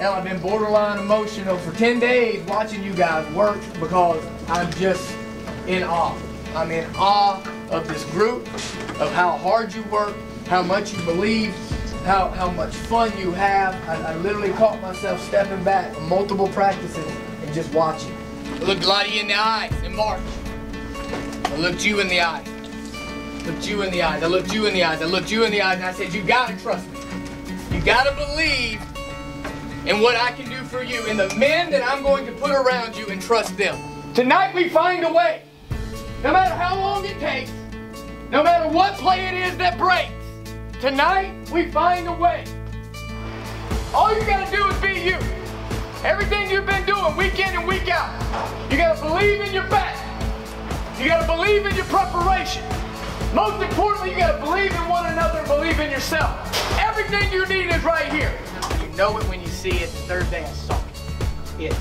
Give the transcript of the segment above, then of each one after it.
Hell, I've been borderline emotional for 10 days watching you guys work because I'm just in awe. I'm in awe of this group, of how hard you work, how much you believe, how, how much fun you have. I, I literally caught myself stepping back multiple practices and just watching. I looked a lot of you in the eyes in March. I looked you in the eyes. I Looked you in the eyes. I looked you in the eyes. I looked you in the eyes and I said, you gotta trust me. You gotta believe in what I can do for you, and the men that I'm going to put around you and trust them. Tonight we find a way. No matter how long it takes, no matter what play it is that breaks, tonight we find a way. All you gotta do is be you. Everything you've been doing week in and week out. You gotta believe in your back. You gotta believe in your preparation. Most importantly, you gotta believe in one another and believe in yourself. Everything you need is right here. Know it when you see it. The third day I saw it. It.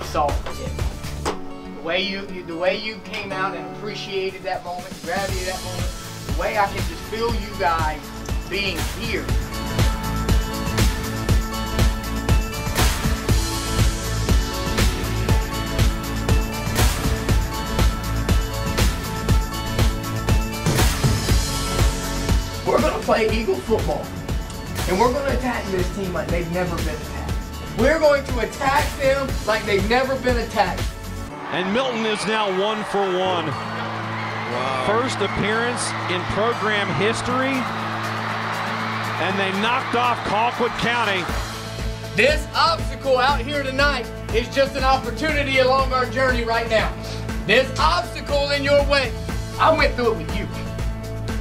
I saw it. The way you, you the way you came out and appreciated that moment, gravity of that moment, the way I can just feel you guys being here. We're gonna play Eagle football. And we're gonna attack this team like they've never been attacked. We're going to attack them like they've never been attacked. And Milton is now one for one. First appearance in program history. And they knocked off Colquitt County. This obstacle out here tonight is just an opportunity along our journey right now. This obstacle in your way, I went through it with you.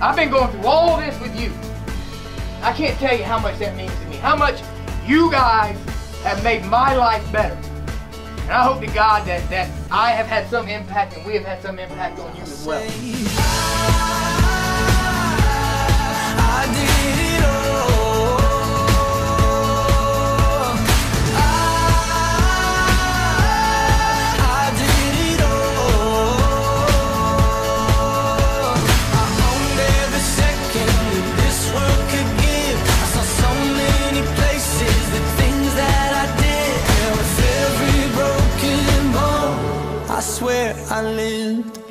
I've been going through all this with you. I can't tell you how much that means to me. How much you guys have made my life better. And I hope to God that, that I have had some impact and we have had some impact on you as well. Swear I lived